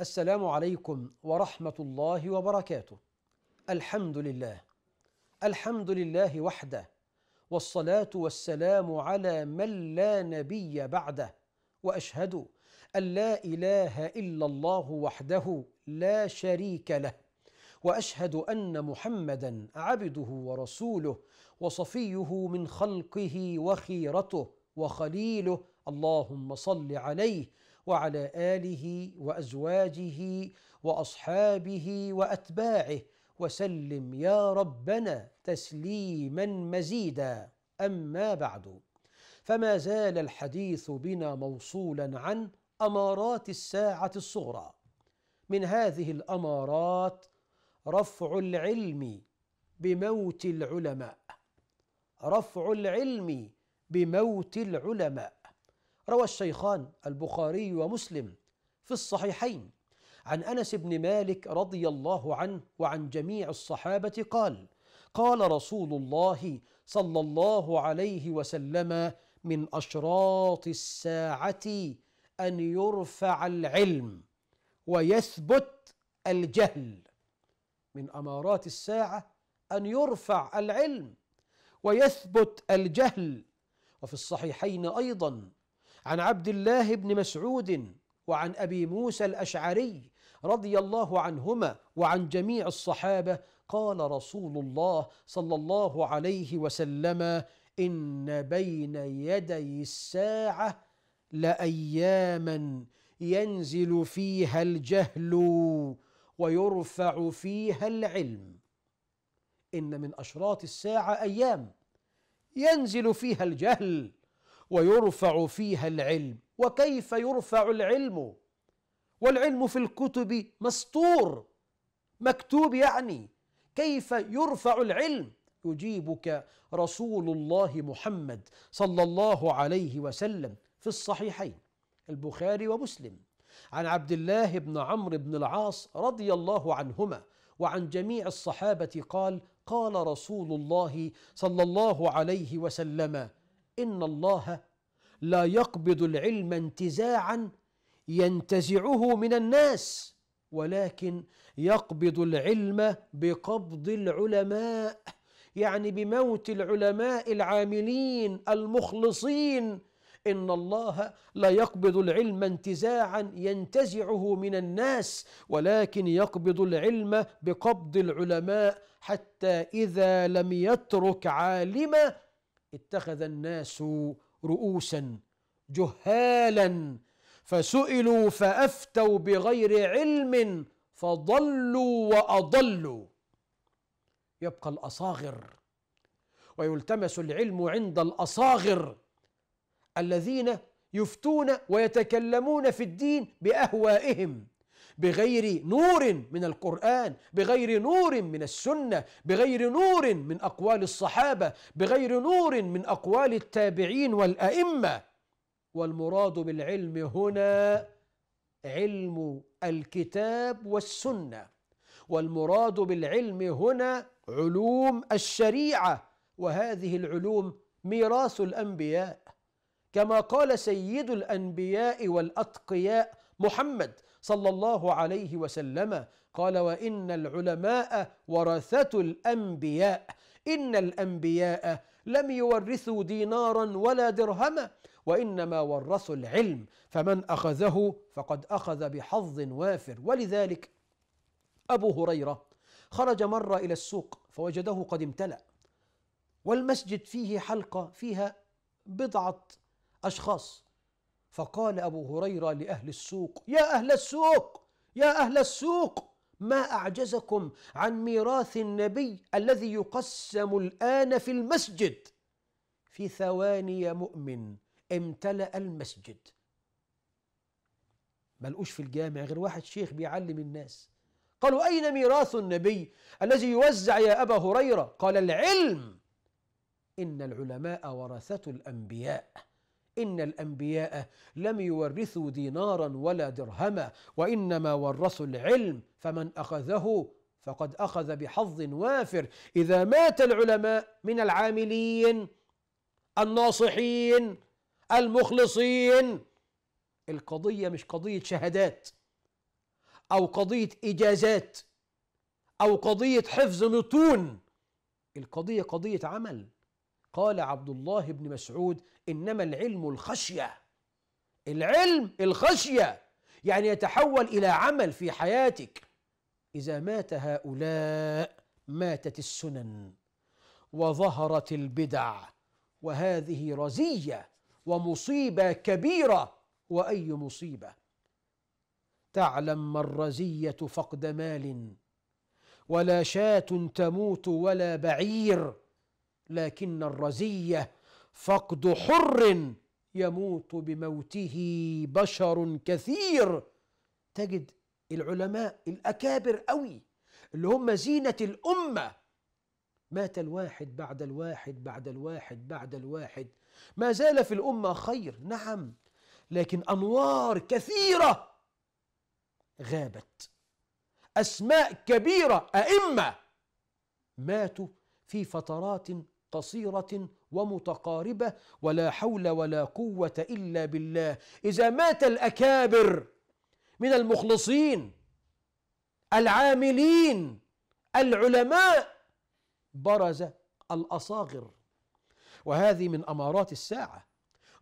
السلام عليكم ورحمة الله وبركاته. الحمد لله. الحمد لله وحده، والصلاة والسلام على من لا نبي بعده، وأشهد أن لا إله إلا الله وحده لا شريك له، وأشهد أن محمدًا عبده ورسوله وصفيه من خلقه وخيرته وخليله، اللهم صل عليه وعلى آله وأزواجه وأصحابه وأتباعه وسلم يا ربنا تسليما مزيدا. أما بعد فما زال الحديث بنا موصولا عن أمارات الساعة الصغرى. من هذه الأمارات رفع العلم بموت العلماء. رفع العلم بموت العلماء. روى الشيخان البخاري ومسلم في الصحيحين. عن أنس بن مالك رضي الله عنه وعن جميع الصحابة قال قال رسول الله صلى الله عليه وسلم من أشراط الساعة أن يرفع العلم ويثبت الجهل. من أمارات الساعة أن يرفع العلم ويثبت الجهل. وفي الصحيحين أيضا عن عبد الله بن مسعود وعن أبي موسى الأشعري رضي الله عنهما وعن جميع الصحابة قال رسول الله صلى الله عليه وسلم إن بين يدي الساعة لأياما ينزل فيها الجهل ويرفع فيها العلم. إن من أشراط الساعة أيام ينزل فيها الجهل ويرفع فيها العلم. وكيف يرفع العلم؟ والعلم في الكتب مسطور مكتوب يعني. كيف يرفع العلم؟ يجيبك رسول الله محمد صلى الله عليه وسلم في الصحيحين البخاري ومسلم. عن عبد الله بن عمرو بن العاص رضي الله عنهما وعن جميع الصحابة قال قال رسول الله صلى الله عليه وسلم إن الله لا يقبض العلم انتزاعا ينتزعه من الناس ولكن يقبض العلم بقبض العلماء يعني بموت العلماء العاملين المخلصين. إن الله لا يقبض العلم انتزاعا ينتزعه من الناس ولكن يقبض العلم بقبض العلماء حتى إذا لم يترك عالما اتخذ الناس رؤوسا جهالا. فسئلوا فأفتوا بغير علم فضلوا وأضلوا. يبقى الأصاغر. ويلتمس العلم عند الأصاغر. الذين يفتون ويتكلمون في الدين بأهوائهم. بغير نور من القرآن بغير نور من السنة بغير نور من أقوال الصحابة بغير نور من أقوال التابعين والأئمة. والمراد بالعلم هنا علم الكتاب والسنة. والمراد بالعلم هنا علوم الشريعة. وهذه العلوم ميراث الأنبياء. كما قال سيد الأنبياء والأتقياء محمد صلى الله عليه وسلم قال وإن العلماء ورثة الأنبياء إن الأنبياء لم يورثوا دينارا ولا درهما وإنما ورثوا العلم فمن أخذه فقد أخذ بحظ وافر. ولذلك أبو هريرة خرج مرة إلى السوق فوجده قد امتلأ والمسجد فيه حلقة فيها بضعة أشخاص. فقال أبو هريرة لأهل السوق يا أهل السوق يا أهل السوق ما أعجزكم عن ميراث النبي الذي يقسم الآن في المسجد؟ في ثواني مؤمن امتلأ المسجد. ملقوش في الجامع غير واحد شيخ بيعلم الناس؟ قالوا أين ميراث النبي الذي يوزع يا أبا هريرة؟ قال العلم. إن العلماء ورثة الأنبياء. إن الأنبياء لم يورثوا دينارا ولا درهما وإنما ورثوا العلم فمن أخذه فقد أخذ بحظ وافر. إذا مات العلماء من العاملين الناصحين المخلصين القضية مش قضية شهادات أو قضية إجازات أو قضية حفظ متون القضية قضية عمل. قال عبد الله بن مسعود إنما العلم الخشية. العلم الخشية يعني يتحول إلى عمل في حياتك. إذا مات هؤلاء ماتت السنن وظهرت البدع وهذه رزية ومصيبة كبيرة. وأي مصيبة؟ تعلم ما الرزية فقد مال ولا شاة تموت ولا بعير. لكن الرزية فقد حر يموت بموته بشر كثير. تجد العلماء الأكابر قوي اللي هم زينة الأمة. مات الواحد بعد الواحد بعد الواحد بعد الواحد. ما زال في الأمة خير نعم لكن أنوار كثيرة غابت. أسماء كبيرة أئمة ماتوا في فترات قصيرة ومتقاربة ولا حول ولا قوة إلا بالله. إذا مات الأكابر من المخلصين العاملين العلماء برز الأصاغر. وهذه من أمارات الساعة.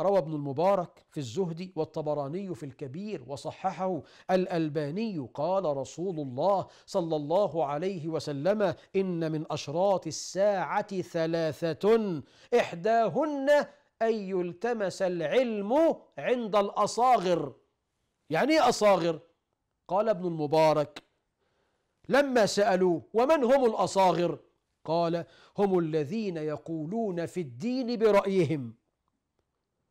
روى ابن المبارك في الزهد والطبراني في الكبير وصححه الألباني قال رسول الله صلى الله عليه وسلم إن من أشراط الساعة ثلاثة إحداهن أن يلتمس العلم عند الأصاغر يعني إيه أصاغر؟ قال ابن المبارك لما سألوه ومن هم الأصاغر؟ قال هم الذين يقولون في الدين برأيهم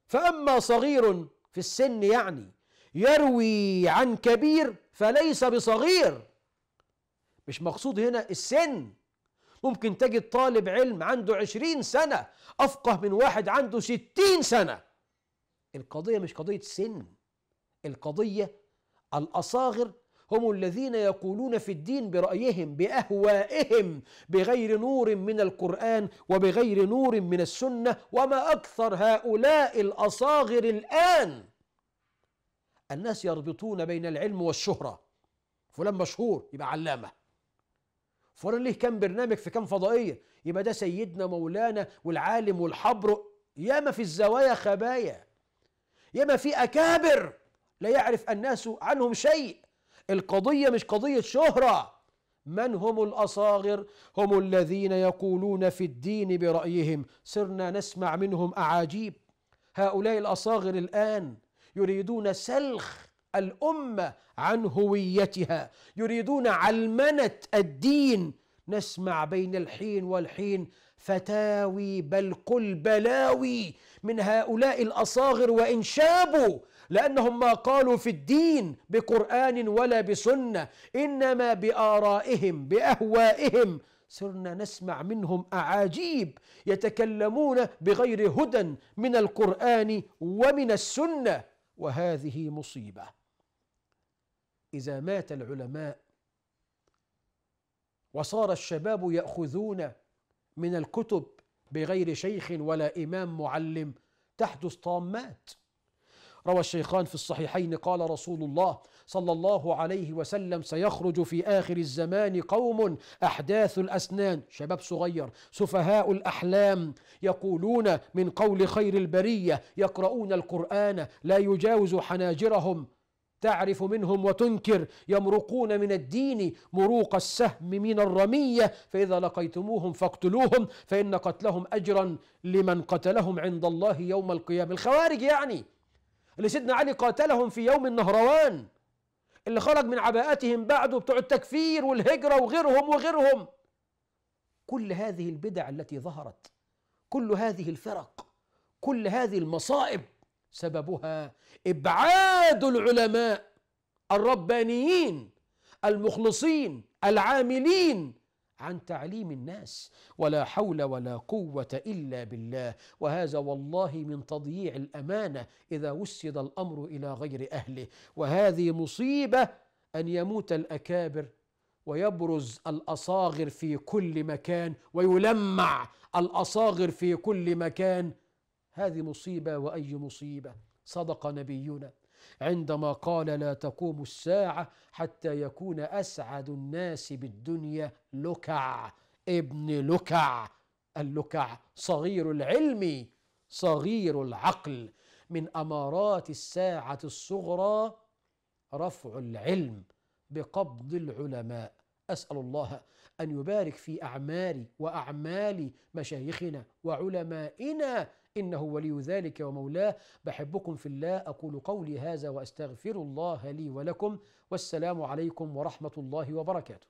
فأما صغير في السن يعني يروي عن كبير فليس بصغير. مش مقصود هنا السن. ممكن تجد طالب علم عنده عشرين سنة أفقه من واحد عنده ستين سنة. القضية مش قضية سن القضية الأصاغر هم الذين يقولون في الدين برأيهم بأهوائهم بغير نور من القرآن وبغير نور من السنة وما أكثر هؤلاء الأصاغر الآن. الناس يربطون بين العلم والشهرة. فلان مشهور يبقى علامة. فلان ليه كم برنامج في كم فضائية يبقى ده سيدنا مولانا والعالم والحبر. ياما في الزوايا خبايا ياما في أكابر. لا يعرف الناس عنهم شيء. القضية مش قضية شهرة. من هم الأصاغر؟ هم الذين يقولون في الدين برأيهم. صرنا نسمع منهم أعاجيب. هؤلاء الأصاغر الآن يريدون سلخ الأمة عن هويتها يريدون علمنة الدين. نسمع بين الحين والحين فتاوي بل قل بلاوي من هؤلاء الأصاغر وإن شابوا لأنهم ما قالوا في الدين بقرآن ولا بسنة إنما بآرائهم بأهوائهم. صرنا نسمع منهم أعاجيب يتكلمون بغير هدى من القرآن ومن السنة. وهذه مصيبة. إذا مات العلماء وصار الشباب يأخذون من الكتب بغير شيخ ولا إمام معلم تحدث طامات. روى الشيخان في الصحيحين قال رسول الله صلى الله عليه وسلم سيخرج في آخر الزمان قوم أحداث الأسنان. شباب صغير سفهاء الأحلام يقولون من قول خير البرية يقرؤون القرآن لا يجاوز حناجرهم. تعرف منهم وتنكر يمرقون من الدين مروق السهم من الرمية. فإذا لقيتموهم فاقتلوهم فإن قتلهم أجرا لمن قتلهم عند الله يوم القيامة. الخوارج يعني اللي سيدنا علي قاتلهم في يوم النهروان اللي خرج من عباءتهم بعده بتوع التكفير والهجرة وغيرهم وغيرهم. كل هذه البدع التي ظهرت كل هذه الفرق كل هذه المصائب سببها إبعاد العلماء الربانيين المخلصين العاملين عن تعليم الناس ولا حول ولا قوة إلا بالله. وهذا والله من تضييع الأمانة إذا وسد الأمر إلى غير أهله. وهذه مصيبة أن يموت الأكابر ويبرز الأصاغر في كل مكان ويلمع الأصاغر في كل مكان. هذه مصيبة وأي مصيبة؟ صدق نبينا. عندما قال لا تقوم الساعة حتى يكون أسعد الناس بالدنيا لكع. ابن لكع. اللكع صغير العلم صغير العقل. من أمارات الساعة الصغرى رفع العلم بقبض العلماء. أسأل الله أن يبارك في أعماري وأعمال مشايخنا وعلمائنا إنه ولي ذلك ومولاه. بحبكم في الله أقول قولي هذا وأستغفر الله لي ولكم. والسلام عليكم ورحمة الله وبركاته.